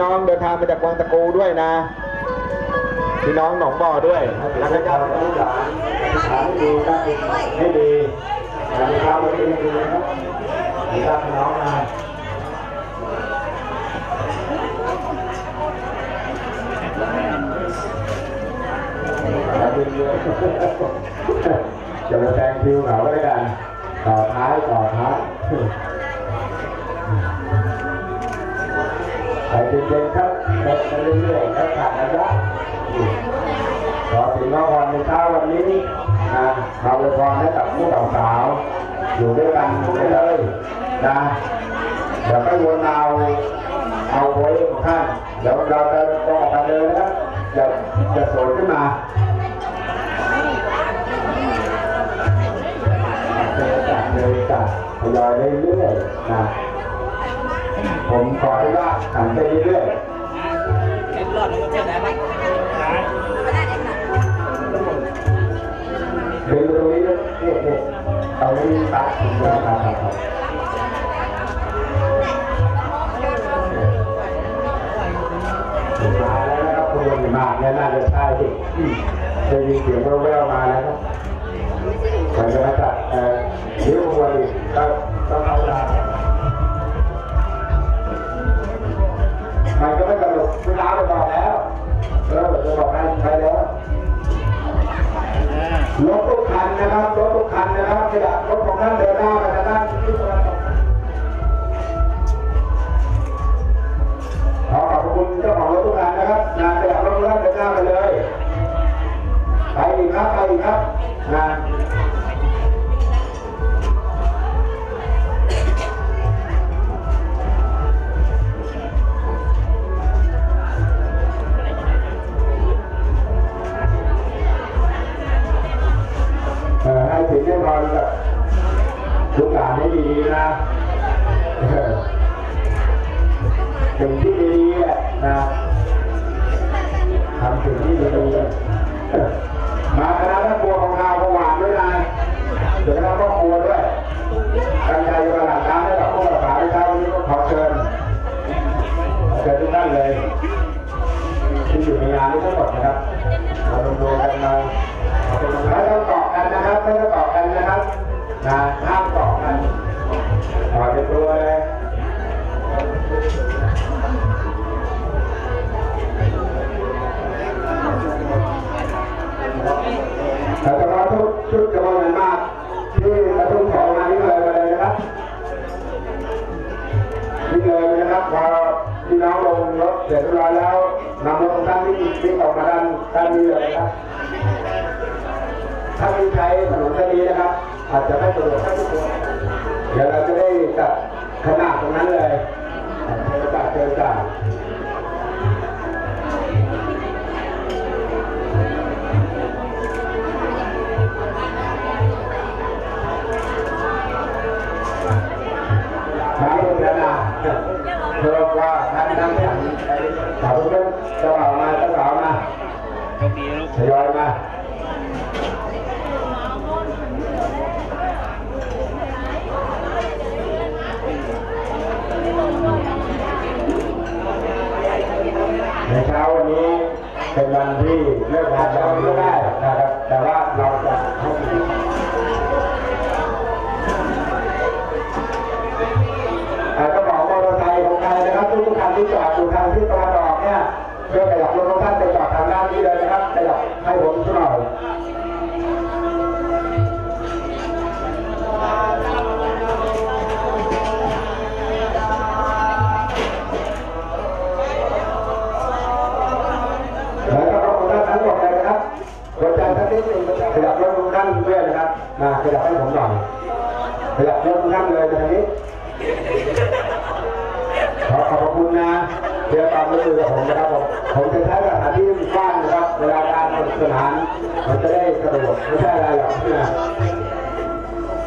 น้องเดินทางมาจากวังตะกูด้วยนะ พี่น้องหนองบ่อด้วยแล้วก็ญาติพี่น้องอธิษฐานให้ดีครับให้ดีนะครับวันนี้ดีนะครับดีครับน้องนะจะมาแซงคิวเหงาก็ได้กันต่อท้ายต่อท้าย เย็นๆครับเดินไปเรื่อยๆแล้วขาดระยะขอถึงน้องวันในเช้าวันนี้นะเราไปพรให้กับผู้บ่าวสาวอยู่ด้วยกันไปเลยนะเดี๋ยวไปวนเอาเอาไว้ของท่านเดี๋ยวเราจะต้องออกกันเลยนะจะจะโสดขึ้นมาจอจากเลยจากทยอยเรื่อยๆนะ ผมขอให้ว่าหันไปเรื่อยเห็นรอดมันก็เจ็บแล้วไหมๆดึงตรงนี้ด้วยนี่นี่เอาไว้ตัดถึงแล้วครับครับมาแล้วนะครับคุณลุงมาเนี่ยน่าจะใช่ที่ได้ยินเสียงแว่วๆมาแล้วครับเหมือนจะมาจัดเอ่อนิ้วควรก็ต้องเอาดามั ไม่กระโดดเวลาไปบอกแล้ว เออจะบอกให้ไปแล้วรถทุกคันนะครับรถทุกคันนะครับขยับรถของท่านเดินหน้าไปทางด้านทิศตะวันตกขอขอบคุณเจ้าของรถทุกคันนะครับงานขยับรถของท่านเดินหน้าไปเลยไปอีกครับไปอีกครับงาน นะครับมารวมๆกันมาไม่ต้องเกาะกันนะครับไม่ต้องเกาะกันนะครับนะห้ามเกาะกันถอดเป็นตัวเลยแต่เฉพาะทุกชุดจำนวนมากที่กระทุ่มของงานนี้เลยมาเลยนะครับนี่เลยนะครับพอพี่น้องลงรถเสร็จเรียบร้อยแล้ว นำรถของท่านที่วิ่ออกมาด้านด้านนี้เลยนะครับถ้าไม่ใช้ถนนเส้นนี้นะครับ อาจจะไม่สะดวกให้ทุกคนเดี๋ยวเราจะได้จัดขนาดตรงนั้นเลยเจอจ่าเจอจ่า ขยับให้ผมหน่อยขยับเริ่มนั่งเลยตรงนี้ขอขอบคุณนะเดี๋ยวามมือกับผมนะครับผมผมจะใช้สถานที่กว้างนะครับเวลาการสนทนานมัจะได้สะดวกไม่ใช่อะไรหรอกนะ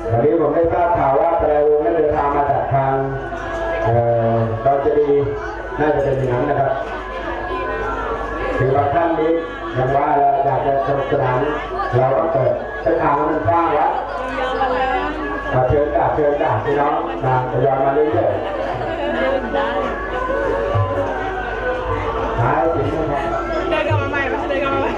วันนี้ผมได้ทราบข่าวว่าแปรวงนั้นเดินทางมาจากทางเอ่อเราจะดีน่าจะเป็นอย่างนั้นนะครับถึงว่าท่านนี้ยังว่าเราอยากจะสนทนาเราก็เปิดเส้นทางมันกว้างแล้ว มาเชิญจ้าเชิญจ้าพี่น้องนะทยอยมาเรื่อยๆหายถึงนะครับเดินกลับมาใหม่เดินกลับมาใหม่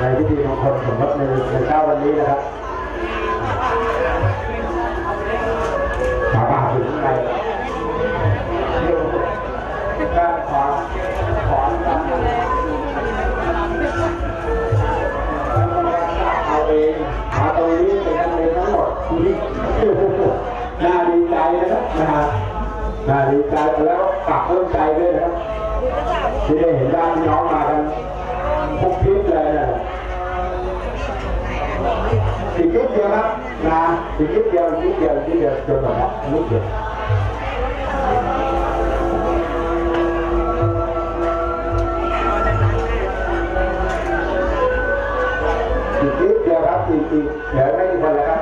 ในพิธีมงคลสมรสในในเช้าวันนี้นะครับถามว่าถึงอะไรด้านขวาขวาเอาเองหาตรงนี้เป็นกันเองทั้งหมดคุณนี่าดีใจนะครับนะฮะน่าดีใจแล้วฝากเพิ่มใจด้วยนะครับที่ได้เห็นด้านน้อง think that's going to. Jadi jarak titik, jarak ibaratkan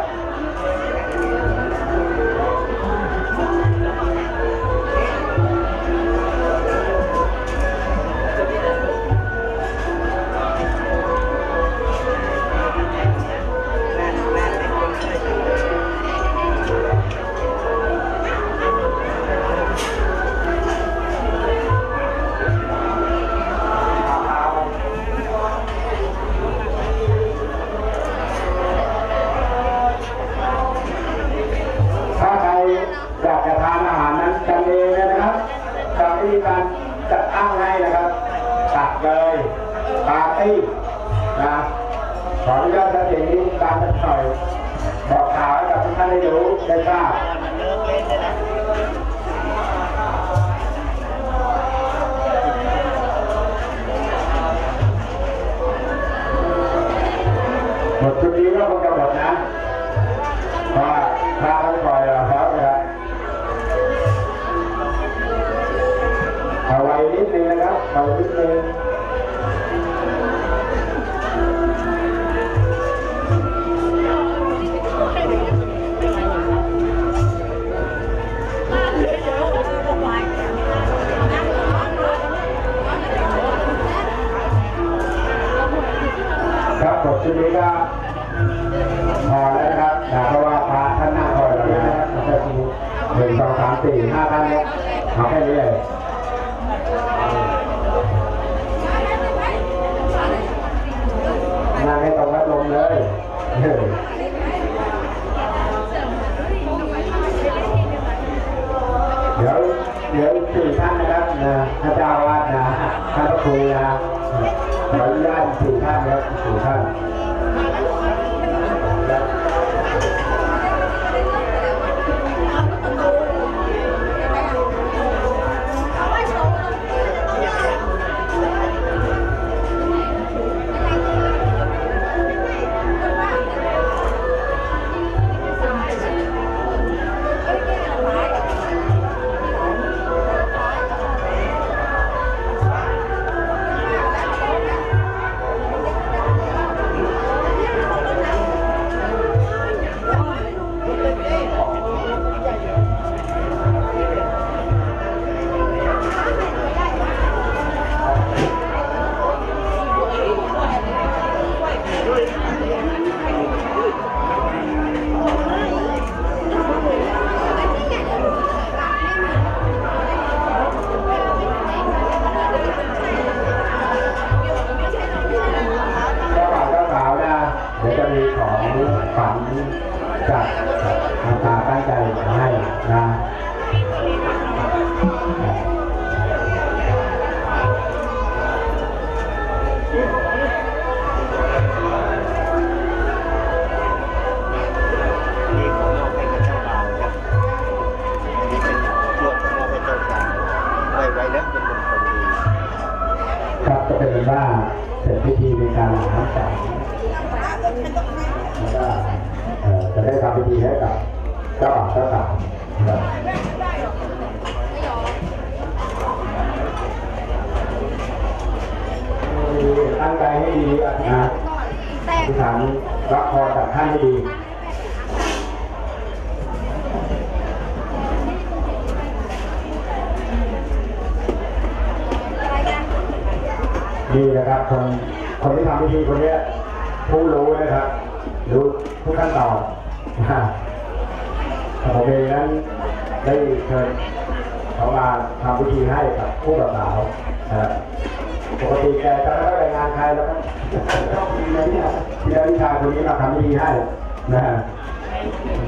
สี่ท่านแล้วสี่ท่าน รู้ทุกขั้นตอนผมเองนั้นได้เคยเขามาทำพิธีให้กับผู้บ่าวสาวปกติแกจะไม่ได้งานใครแล้วก็มีนะเนี่ยมีนักวิชาคนนี้มาทำพิธีให้นะฮะ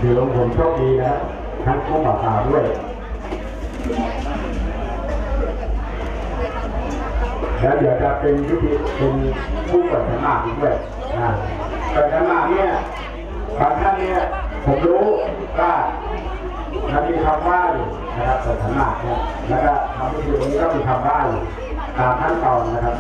ถือว่าผมโชคดีนะทั้งผู้บ่าวสาวด้วยแล้วเดี๋ยวจะเป็นพิธีเป็นผู้เปิดธรรมด้วยนะ แต่ขณะเนี้ยบางท่านเนี่ยผมรู้ว่ามันมีคำว่าอยู่นะครับแต่ขนะเนี่ยแล้วก็ทำพิธีตรงนี้ก็มีคำว่าอยู่ตามขั้นตอนนะครับ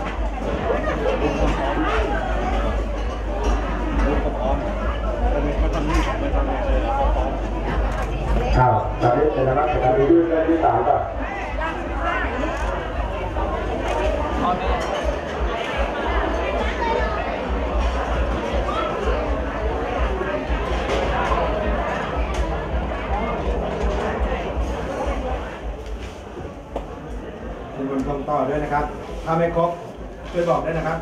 ครับตอนนี้เป็นนัการเมืองด้วยได้ที่สามก่อน คนชมต่อด้วยนะครับ ถ้าไม่ครบช่วยบอกด้วยนะครับ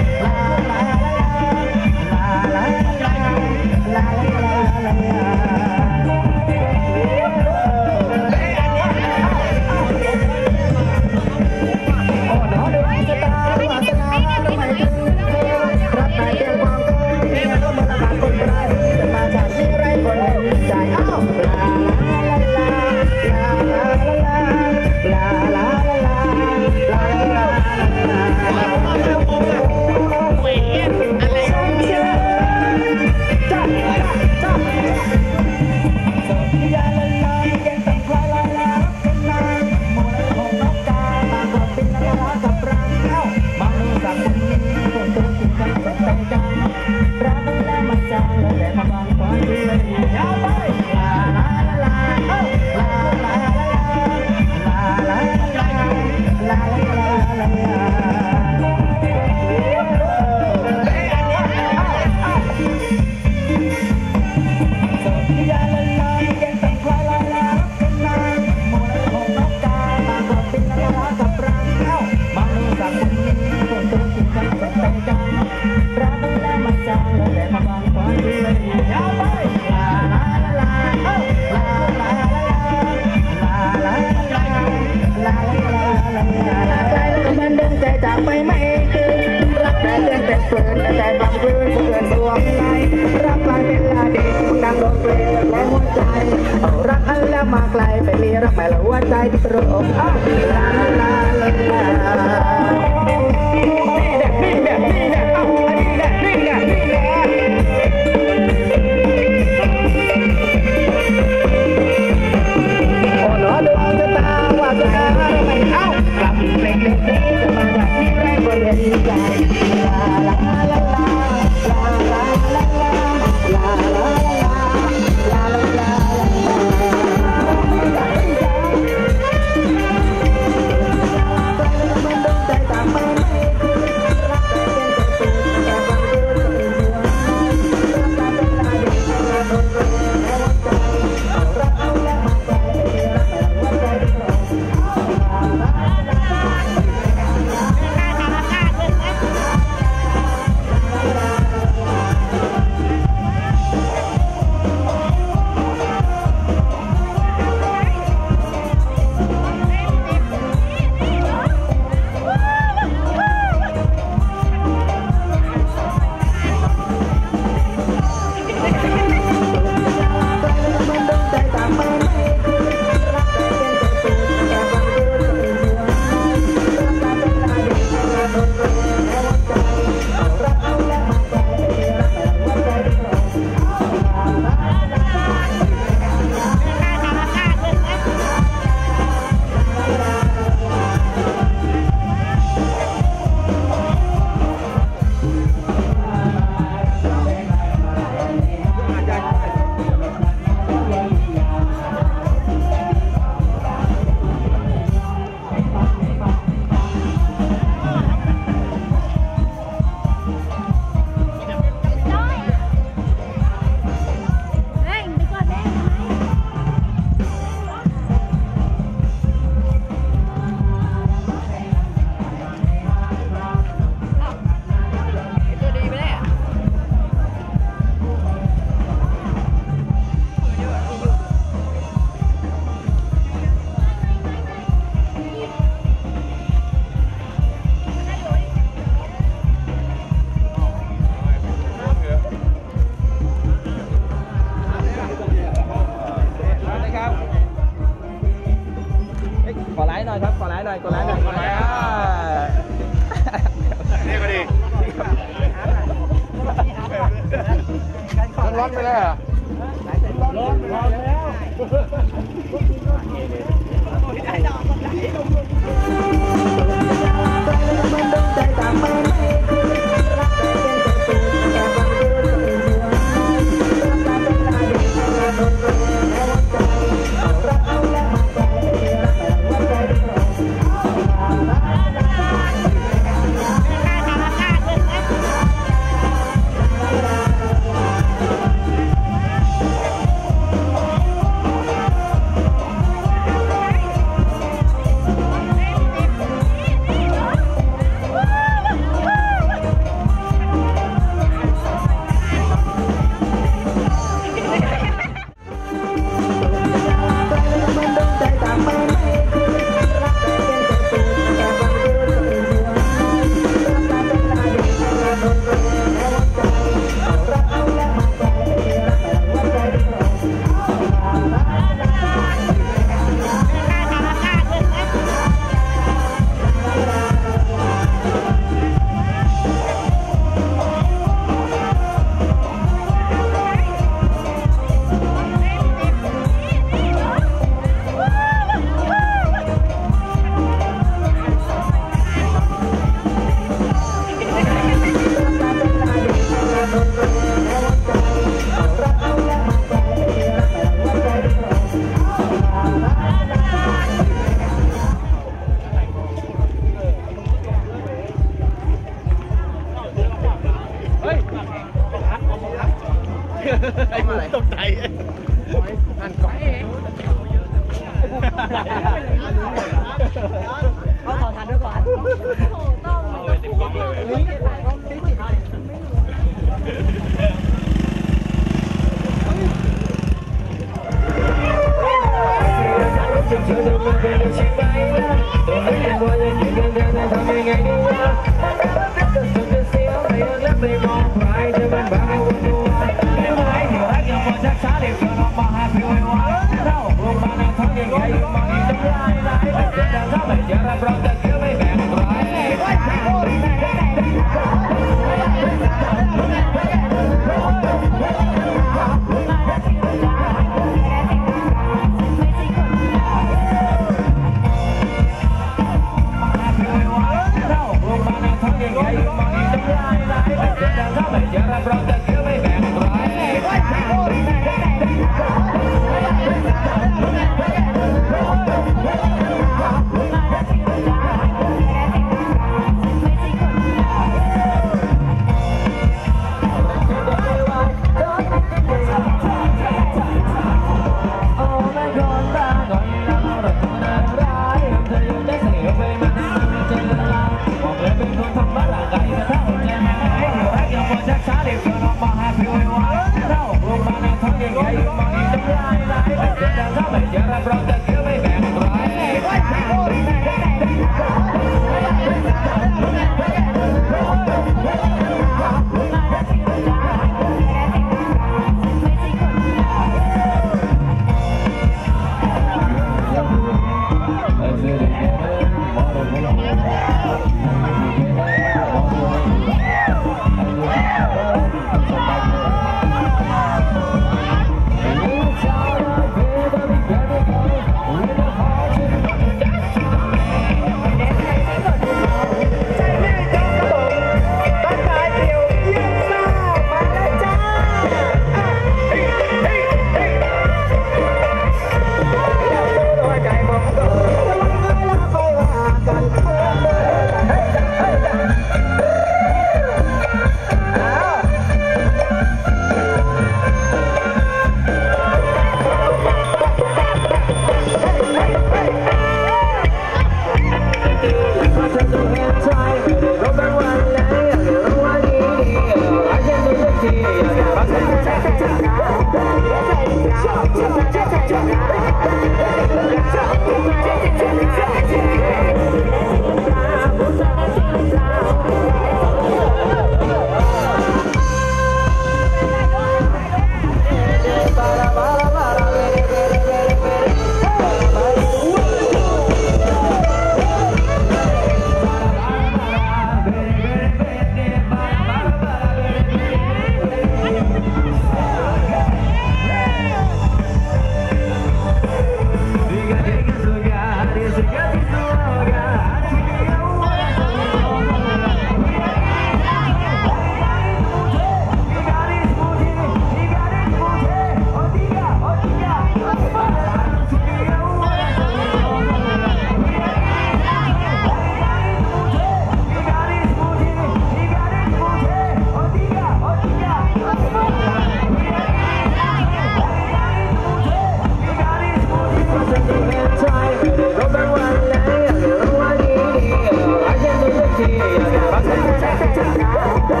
全世界在长大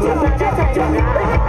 全在长大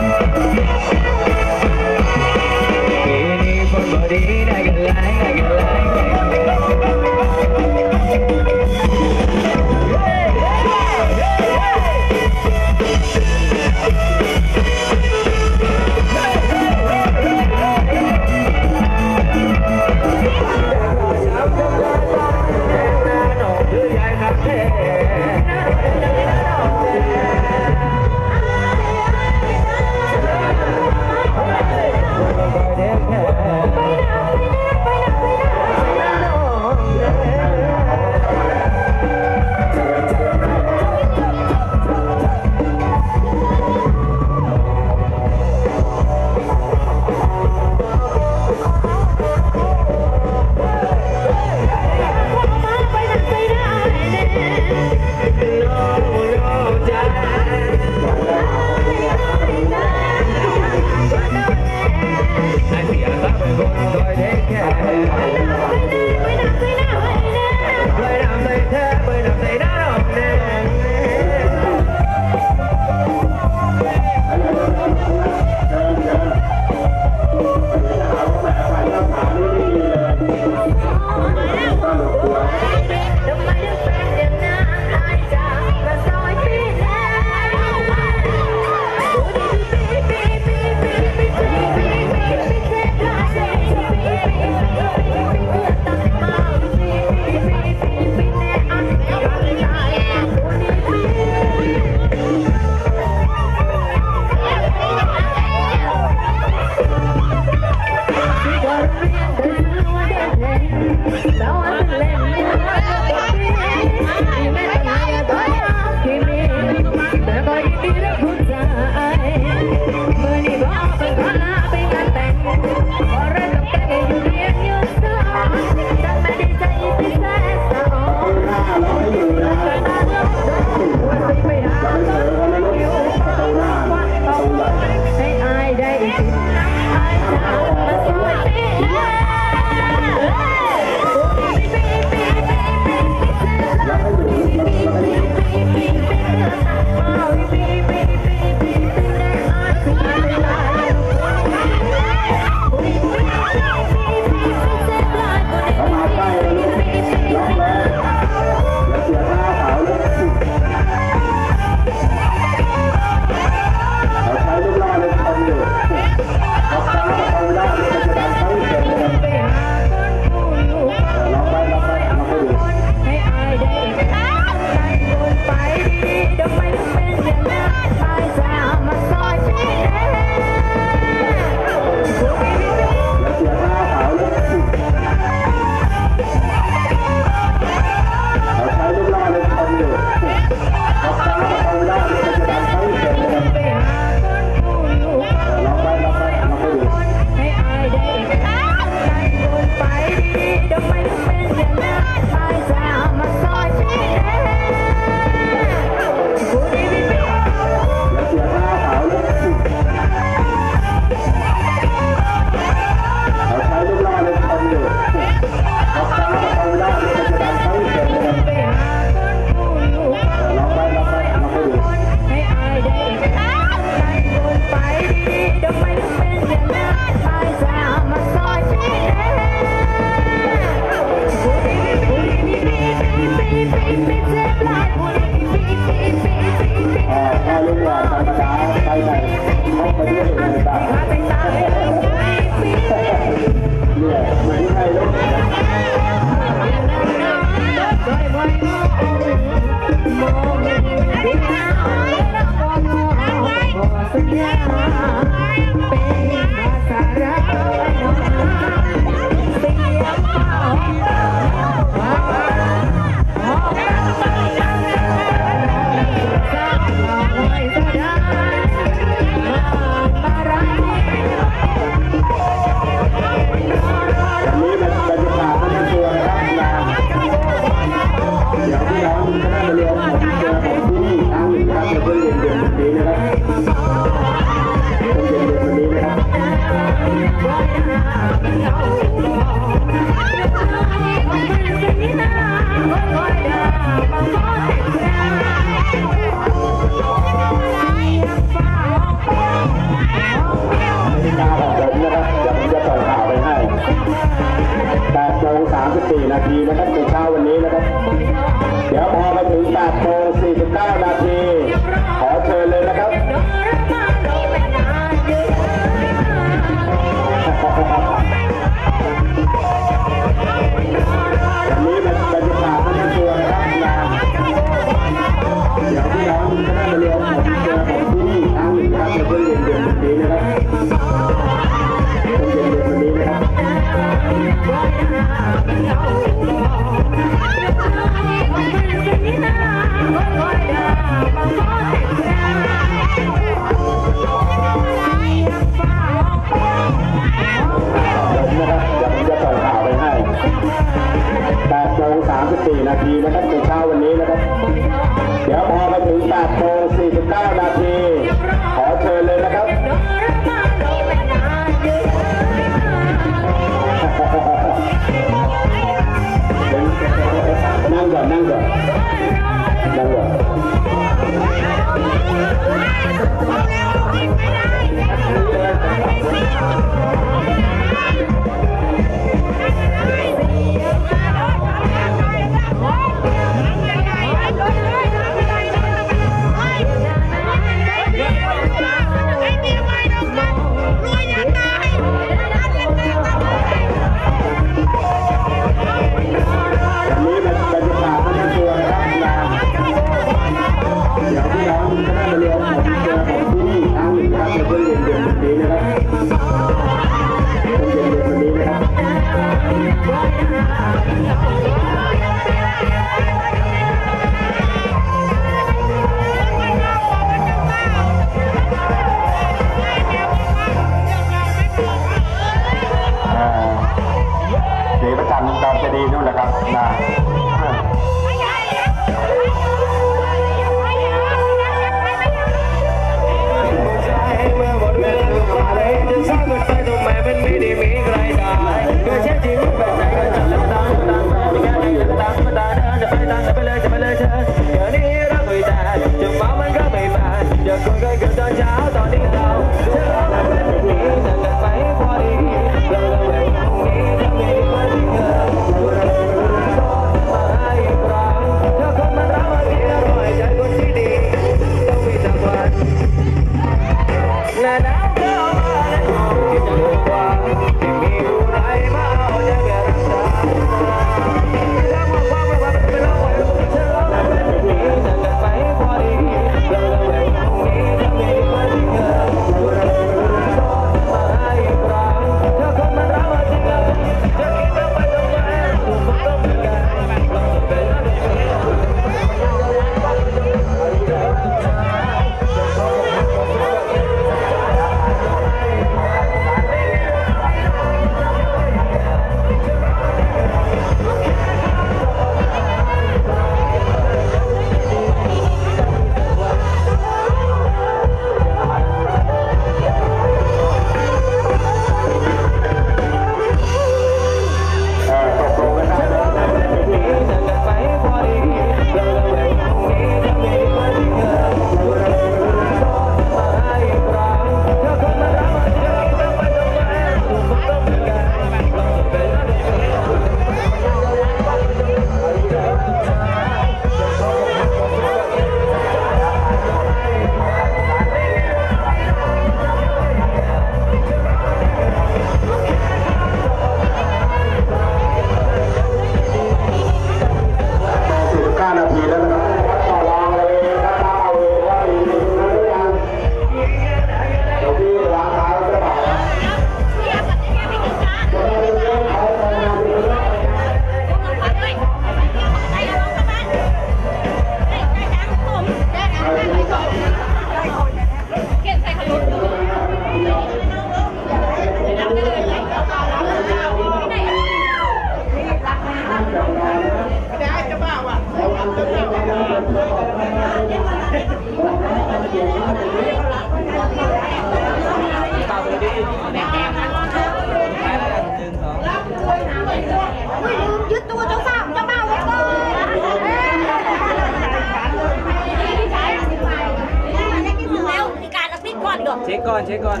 ช็คก่อนเช็คก่อน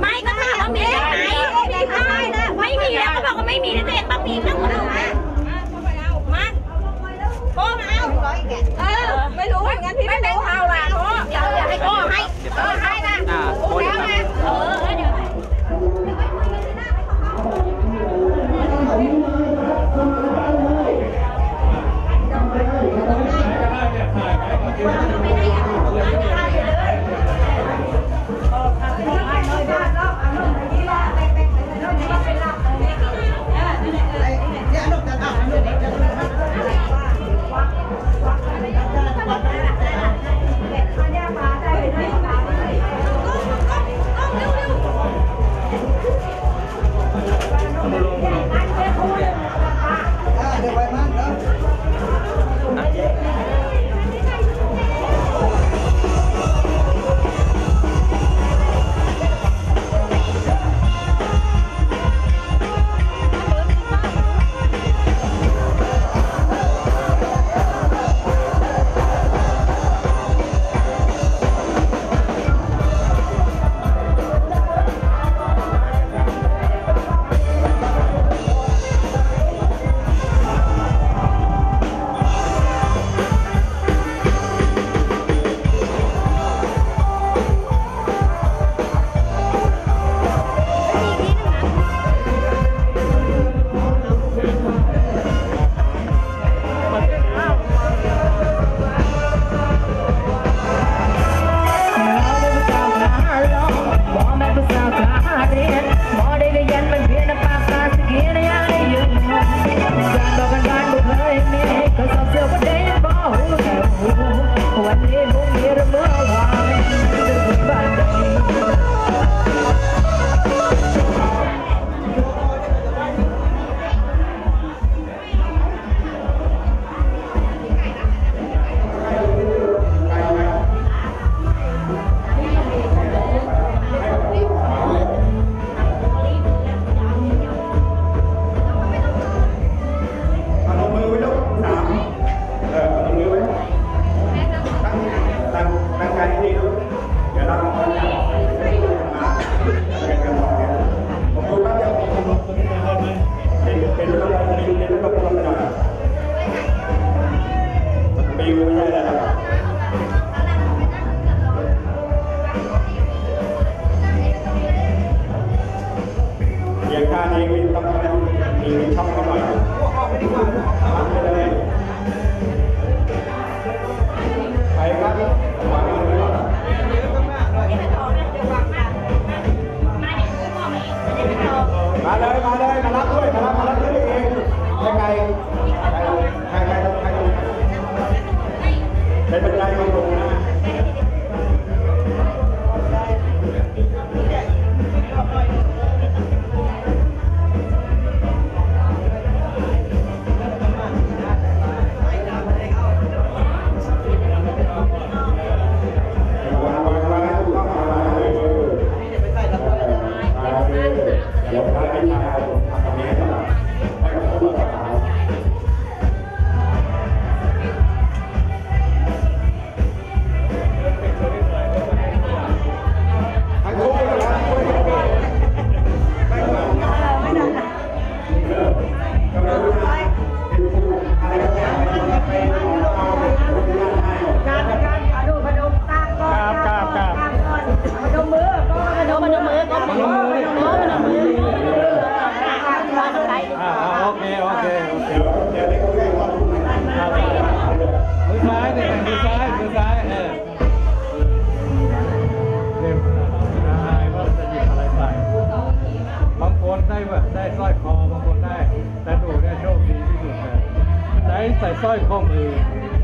ไม่ก็ถามว่ามีไหมไม่มีแล้วไม่มีแล้วก็บอกว่าไม่มีนะเด็กปักปีกนั่งมาเอามามาโก้มาเอาเออไม่รู้งั้นพี่ไม่เป็นเท่าไรโก้เดี๋ยวให้โก้ให้เออให้นะโก้แล้วนะเออเดี๋ยวไป สร้อยข้อมือ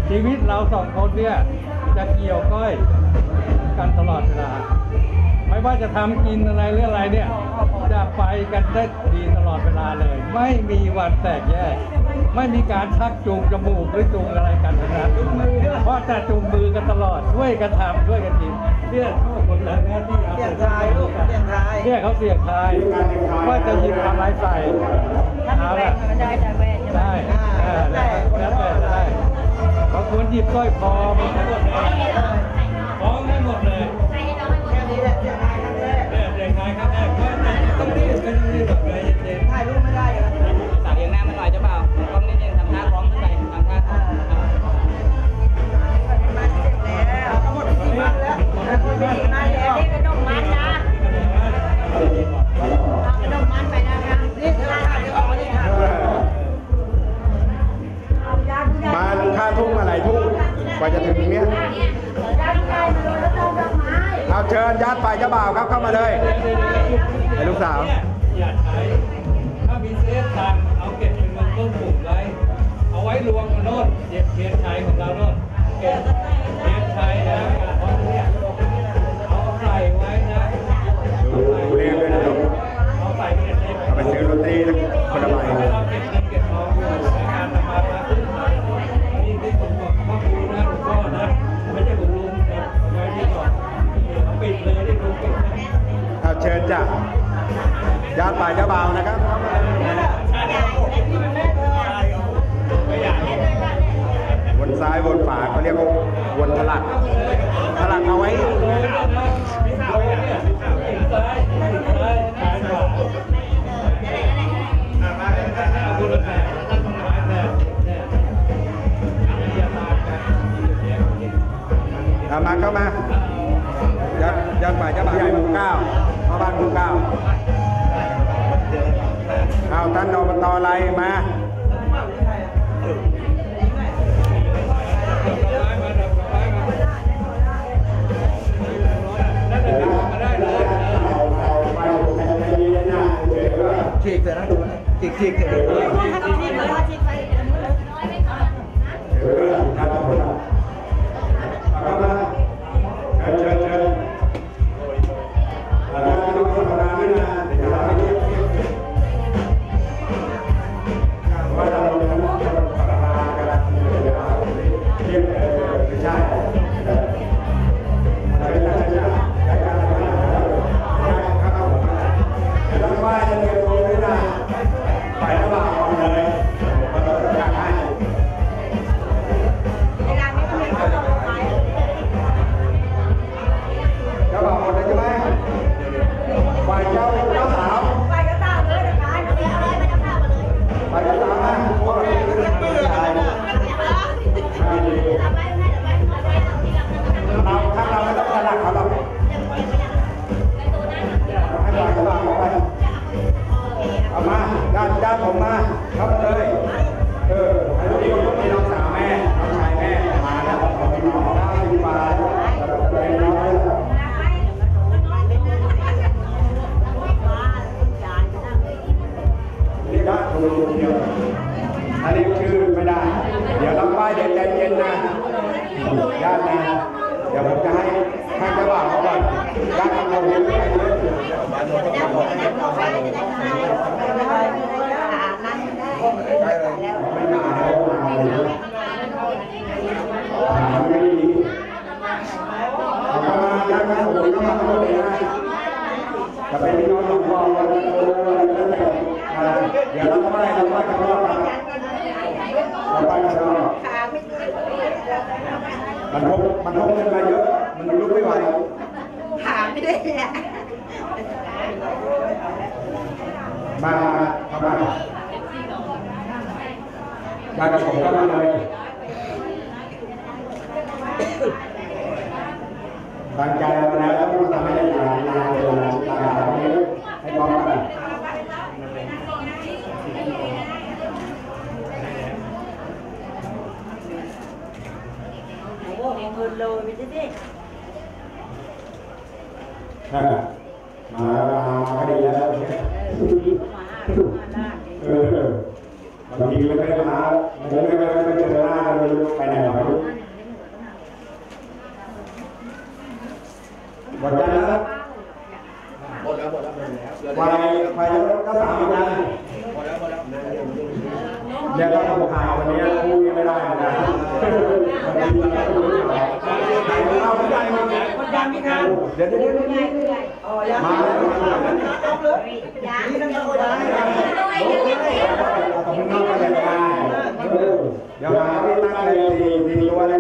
ชีวิตเราสองคนเนี่ยจะเกี่ยวก้อยกันตลอดเวลา ไม่ว่าจะทำกินอะไรเรื่องอะไรเนี่ย จะไปกันได้ดีตลอดเวลาเลย ไม่มีวันแตกแยก ไม่มีการชักจูงจมูกหรือจูงอะไรกันนะเพราะจะจูงมือกันตลอดช่วยกันทำช่วยกันกินเนี่ยทุกคนนะที่เสียงทายลูกเสี่ยงทายเนี่ยเขาเสี่ยงทายว่าจะหยิบอะไรใส่เอาละ ได้แล้วแต่จะได้บางคนหยิบสร้อยคอบางคนหมดเลยของได้หมดเลยเนี่ยเด็กชายครับแรกก็ต้องรีบเป็นรีบแบบเลยเย็นๆถ่ายรูปไม่ได้ครับสาวยังหน้ามันหน่อยจะเปล่ากล้องนิดนึงทำหน้าร้องขึ้นไปทำหน้าทั้งหมดสี่พันแล้วทั้งหมดสี่พัน ทุ่งอะไรทุ่งกว่าจะถึงเนี้ยเอาเชิญญาติฝ่ายเจ้าบ่าวครับเข้ามาเลยไอ้ลูกสาวอย่าใช้ถ้ามีเซฟตังเอาเก็บเป็นเงินต้นปลูกไว้เอาไว้รวมกันโน่นเก็บเทียนชัยของเราโน่นเก็บเทียนชัยนะ ชิญจ้ะญาติฝ่ายเจ้าบ่าวนะครับวนซ้ายวนขวาเขาเรียกว่าวนถลักถลักเอาไว้อะมาเข้ามา ยัดยัดฝ่ายเจ้าบ่าวใหญ่หมู่เก้าพ่อบ้านหมู่เก้าเอาท่านอบตอะไรมาฉีกเสร็จแล้วดูนะฉีกฉีกเสร็จ นี่ก็คือเดียวอันนี้ชื่อไม่ได้ เดี๋ยวรับป้ายเดี๋ยวใจเย็นนะญาตินะเดี๋ยวผมจะให้ให้เจ้าบ่าวเขาก่อนญาติเราเห็นไม่ได้เลยไม่มาแล้วาเลยถามไม่ดีเอาเข้ามาญาติมาผมก็มาเขาเลยนจะเป็นพี่น้องสองพ่อวันนี้ เดี๋ยวเราไปเราไปกันรอบเราไปกันรอบมันพกมันพกเงินมาเยอะ มันลุกไม่ไหวขาไม่ได้แหละมาเข้ามามากับผมเข้ามาเลยตั้งใจมาแล้วต้องทำให้ได้งานงานเวลางานนี้ให้พร้อมกัน โอ้โหเงินเลยไปสิอ่ามามาก็ดีแล้วเนี่ยเออบางทีไม่ได้มาไม่ไม่ไม่ไม่เจอหน้าไม่รู้ไปไหนหรอกหมดแล้วนะหมดแล้วหมดแล้วไปไปแล้วก็สามกันหมดแล้วหมดแล้ว เรียกว่าทำข่าววันนี้คู่ยังไม่ได้เหมือนกันเอาไม่ได้มาคนดังมีงานเดี๋ยวเดี๋ยวเดี๋ยวเดี๋ยวอ๋อยังมาเลยมาเลยต้องเลยนี่ต้องโดนได้เอาตรงนอกไปเลยได้เดี๋ยวหาที่ตั้งเลยสี่สี่ตัวเลย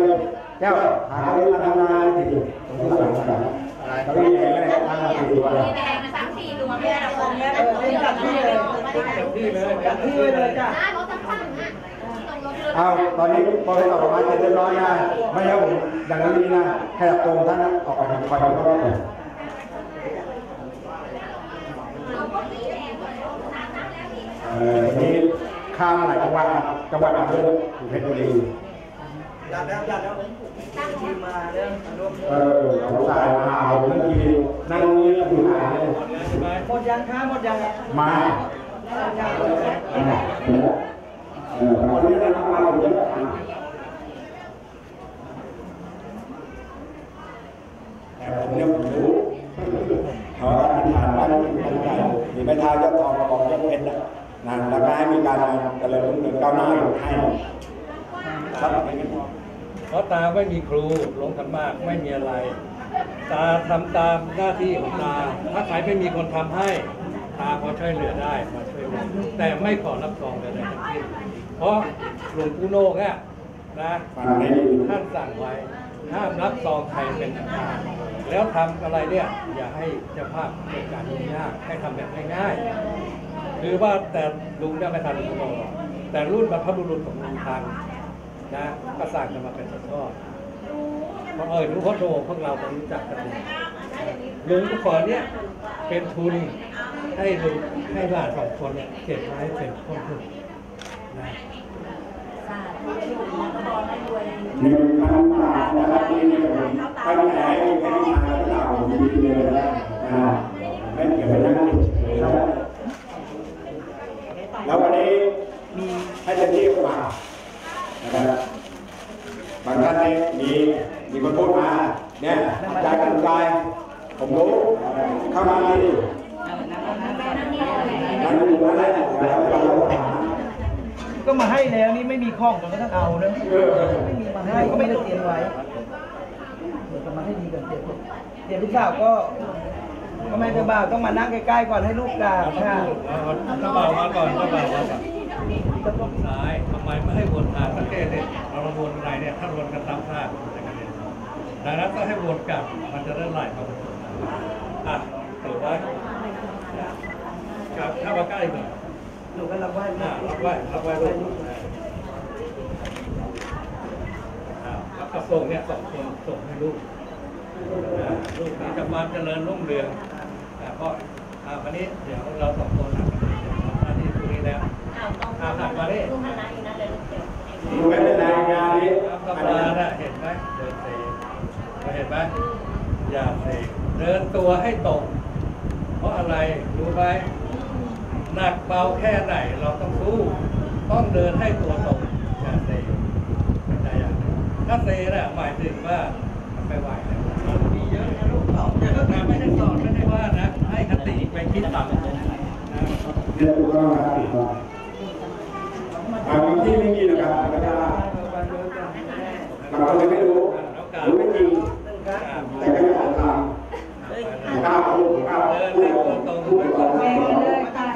แก้วหาที่มาทำงานสี่ตรงที่หลังกันเก้าอี้แดงเลยตั้งสี่ตัวเลยแดงสามสี่ดวงเนี่ยผมเนี่ยเออเป็นจัดที่เลยเต็มที่เลยจัดที่เลยจ้ะรถตั้งๆอะ เอาตอนนี้พอไปต่อประมาณเจ็ดเรียบร้อยนะไม่ใช่ผมอย่างนี้นะแค่ตรงท่านนะออกไปทางไปทางรอบเลยเออนนี้ข้ามหลายจังหวัดนะจังหวัดอำเภออยู่เพชรบุรีจัดแล้วจัดแล้วทีมาเรื่องเออผมสายหาวเมื่อกี้นั่งนี่อยู่ไหนเลยหมดยังคะหมดยังมา เออตอนนี้ได้ทำมาเยอะแต่ผมเนี่ยผมรู้เขาอธิษฐานว่าต้องตั้งใจมีแม่ท้าเจ้าทองกระบอกเจ้าเพชรนะนะแล้วก็ให้มีการงานเจริญรุ่งเรืองก้าวหน้าอยู่ให้ครับเพราะตาไม่มีครูลงกันมากไม่มีอะไร ตาทำตามหน้าที่ของตา ถ้าใครไม่มีคนทำให้ ตาพอช่วยเหลือได้มาช่วยแต่ไม่ขอรับซองใดๆทั้งสิ้น เพราะหลวงปู่โนกเนี่ยนะท่านสั่งไว้ห้ามรับซองใครเป็นอันขาดแล้วทำอะไรเนี่ยอย่าให้เจ้าภาพเป็นการยุ่งยากให้ทำแบบง่ายๆคือว่าแต่ลุงเนี่ยไม่ทันลุงโนหรอกแต่รุ่นบรรพบุรุษของลุงทันนะก็สร้างกันมาเป็นทอดๆเพราะเออหลวงพ่อโตพวกเราก็รู้จักกันดีลุงก็ขอเนี่ยเป็นทุนให้ลุงให้หลานสองคนเนี่ยเก็บไว้เป็นคนทุนนะ มีการตลาดนะครับที่นี่ผมไปไหนไปไหนมาตลาดผมดีเลยนะนะไม่เกี่ยวกับนั่งเฉยๆนะแล้ววันนี้ให้เต็มที่กว่านะครับบางท่านเนี่ยมีมีคนพูดมาเนี่ยใจกันกายผมรู้เข้ามาดีนั่นอยู่นั่นแหละแล้วเราถาม ก็มาให้แล้วนี่ไม่มีข้องก็ต้องเอาเนะไม่มีมาให้ก็ไม่ได้เตรียมไว้เดี๋ยวจะมาให้ดีก่อนเดี๋ยวเดี๋ยวลูกสาวก็ก็ไม่จะบ่าวต้องมานั่งใกล้ๆก่อนให้ลูกกราบค่ะเจ้าบ่าวมาก่อนเจ้าบ่าวมาก่อนซ้ายทำไมไม่ให้วนทางประเทศเนี่ยเราวนอะไรเนี่ยถ้าวนกันตามท่ามันจะกระเด็นดังนั้นก็ให้วนกลับมันจะได้ไหลมาบนถนนอะถือไว้กลับเข้ามาใกล้หน่อย หนูก็รับไหว้อ่รับไว้รับไว้ลูกอะแล้วก็ส่งเนี่ยสองคนส่งให้ลูกอะลูกมีกำลังเจริญรุ่งเรืองอะเพราะอะวันนี้เดี๋ยวเราสองคนอะหน้าที่ตรงนี้แล้วอ่าหันมาดิดูไม่เป็นไรงานนี้ตำราน่ะเห็นไหมเดินเซเห็นไหมอย่าเซเดินตัวให้ตรงเพราะอะไรรู้ไหม หนักเบาแค่ไหนเราต้องสู้ ต้องเดินให้ตัวตรงอย่าเซเข้าใจอย่างถ้าเซน่ะหมายถึงว่าไม่ไหวแล้วมีเยอะนะลูกแต่ไม่ได้สอนไม่ได้ว่านะให้คติไปคิดต่ำนะเรื่องถูกต้องนะครับถูกต้องบางที่ไม่มีนะครับไม่ได้บางคนไม่รู้รู้ไม่จริงแต่ก็ไม่ขอทำกล้าพูดกล้าเดินพูให้ดตัวตรงไม่ต้องเซนะเดินให้ตัวตรง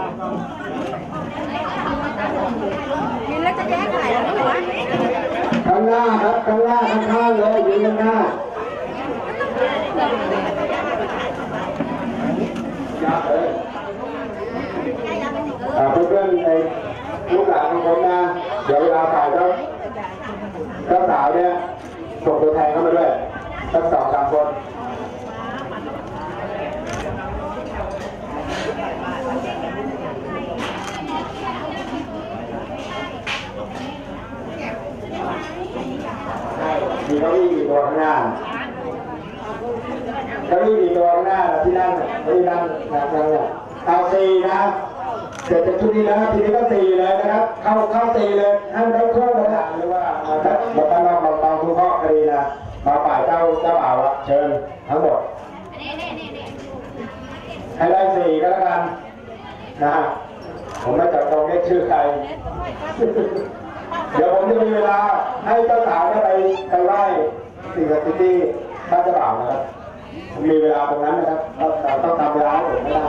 างหน้าครับข้างหน้าข้างๆเลยยืนข้างหน้าอ่าเพื่อนๆในลูกหลานของผมนะเดี๋ยวเวลาถ่ายเจ้าเจ้าสาวเนี่ยส่งตัวแทนเข้ามาด้วยสักสองสามคน เก้าอี้มีตัวข้างหน้าเก้าอี้มีตัวข้างหน้าที่นั่งที่นั่งนะครับเนี่ยเอาสี่นะเสร็จจากชุดนี้แล้วทีนี้ก็สี่เลยนะครับ เข้าเข้าสี่เลยให้ได้คู่กันนะหรือว่ามาจากหมดตั้งนอกเราตามทุกข้อคดีนะมาฝ่ายเจ้าเจ้าบ่าวอะเชิญทั้งหมดให้ได้สี่ก็แล้วกันนะฮะผมไม่จับตรงเรียกชื่อใคร เดี๋ยวผมจะมีเวลาให้เจ้าสาวเนี่ยไปไปไหว้สิ่งศักดิ์สิทธิ์ที่บ้านเจ้าบ่าวนะครับ มีเวลาตรงนั้นนะครับต้องต้องทำเวลาให้ผมไม่ได้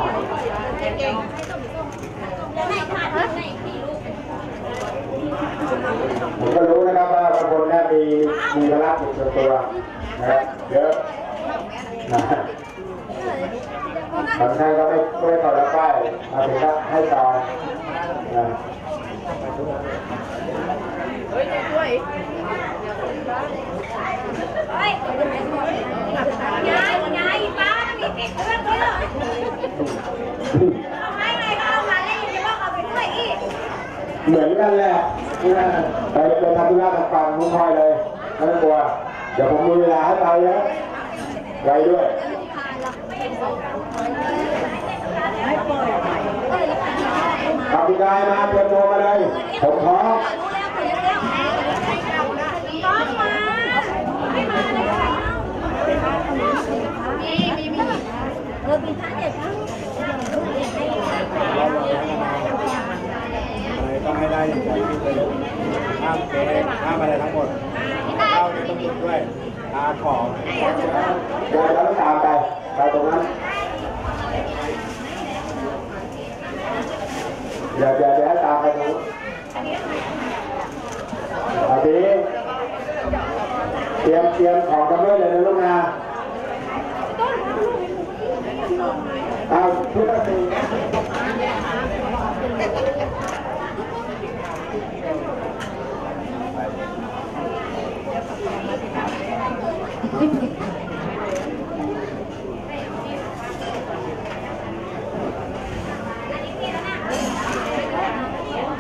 ผมก็รู้นะครับว่าบางคนเนี่มีมีภาระติดส่วนตัวนะครับเยอะบางท่านก็ไม่ไม่ขอรับไหว้มาถึงก็ให้ตอนะ เฮ้ยยายยายป้ามีติดเรื่องด้วยเหรเอาให้ไงก็เอามาแล้วยังจะว่าเอาไปด้วยอีกเหมือนกันแหละนะไปไปทำธุระทางฝั่งมุ้งคอยเลยไม่ต้องกลัว เดี๋ยวผมมีเวลาให้ไปนะไปด้วยขับคุณยายมาเตรียมตัวมาเลย ผมพร้อม รู้แล้วคุยแล้วน้องมาไม่มาเลยมีมีมีเออมีท่าเด็ดนะ ต้องให้ได้อย่างใจคิดเลยลูกห้ามเกรงห้ามอะไรทั้งหมดเข้าเนี่ยต้องหยุดด้วยทาของเดี๋ยวเราตามไปไปตรงนั้นเดี๋ยวเดี๋ยวเดี๋ยวให้ตามไปตรงนู้นอันนี้เตรียมเตรียมของกันด้วยเลยนะลูกนะ เอาชุดละสี่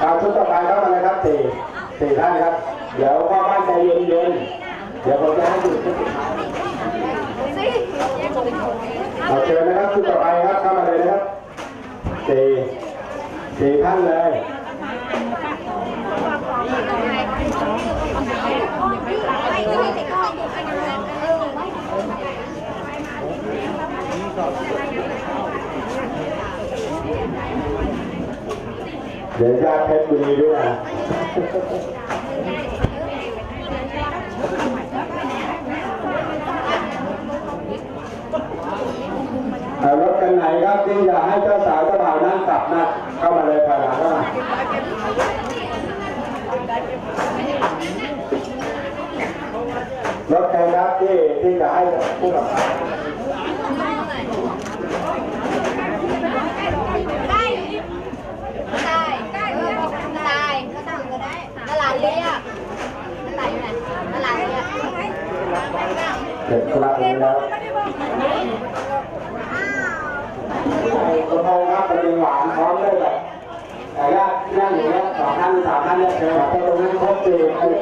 เอาชุดต่อไปเข้ามาเลยครับสี่สี่ท่านครับ เดี๋ยวพ่อบ้านใจเย็นๆเดี๋ยวผมจะให้หยุดชุดสุดท้าย เอาเชิญนะครับชุดต่อไปครับเข้ามาเลยนะครับสี่สี่ท่านเลยเดี๋ยวญาติเพชรบุรีด้วยนะเอารถ กันไหนครับที่อยากให้เจ้าสาวเจ้าบ่าวนั่งกลับนะเข้ามาเลยภายหลังเข้ามารถใครครับที่ที่จะให้ผู้กับได้ได้ได้ได้ก็สั่งก็ได้ตลา ดเลยอะตลาดอยู่ไหนตลาดเลยอะเสร็จธุระตรงนี้แล้วคุณพ่อครับเป็นหวานพร้อมเลยแบบแต่ญาตินั่งอยู่เนี่ยสองท่านสามท่านเนี่ยเชิญตรงนั้นครบสี่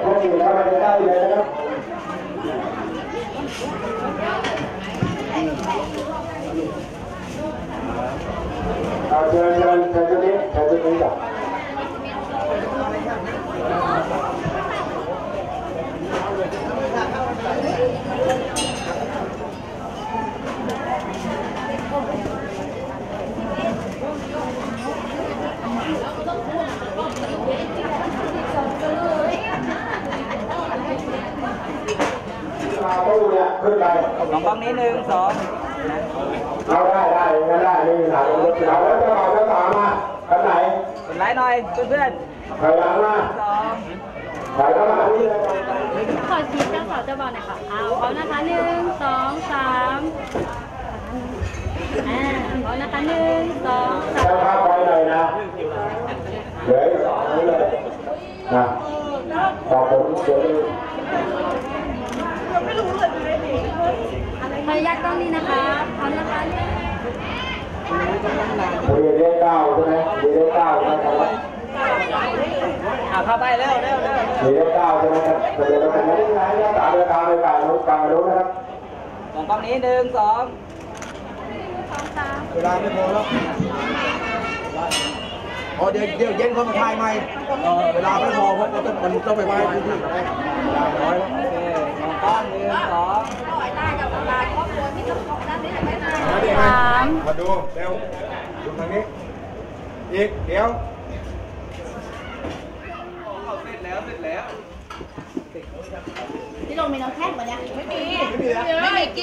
ครบสี่เข้ามาใกล้ๆเลยนะครับเอาเชิญเชิญเชิญชุดนี้เชิญชุดนี้ก่อนเอาตู้เนี่ย ขึ้นไปของกล้องนี้หนึ่งสองเอาได้ได้งั้นได้นี่หาเอาแล้วจะบอกจะต่อมาคันไหนกดไลค์หน่อยเพื่อนถอยหลังมาสองถอยเข้ามาที่เลยขอชี้เจ้าสาวเจ้าบ่าวหน่อยค่ะเอาพร้อมนะคะหนึ่งสองสามอ่าพร้อมนะคะหนึ่งสองสามเจ้าภาพไว้หน่อยนะเหลืออีกสองนี้เลยนะขอบผมเดี๋ยวดูขออนุ ญาตกล้องนี้นะคะพร้อมนะคะผมเรียนเลขเก้าใช่ไหมเรียนเลขเก้าใช่ไหมครับอ่าเข้าไปเร็วเร็วเร็วเรียนเลขเก้าใช่ไหมครับเดี๋ยวเราจะไม่ได้ไหนเนี่ยตามเดินทางไปฝ่ายนู้นฝ่ายนู้นนะครับของกล้องนี้หนึ่งสองเวลาไม่พอแล้วอ๋อเดี๋ยวเดี๋ยวเย็นเขามาถ่ายใหม่เออเวลาไม่พอเพราะเราต้องมันต้องไปไหว้ที่ที่เวลาน้อยแล้วโอเคของกล้องหนึ่งสอง tám mà đua đeo thằng ấy đi kéo cái đồ mình nó khác mà nha mấy mì mấy mì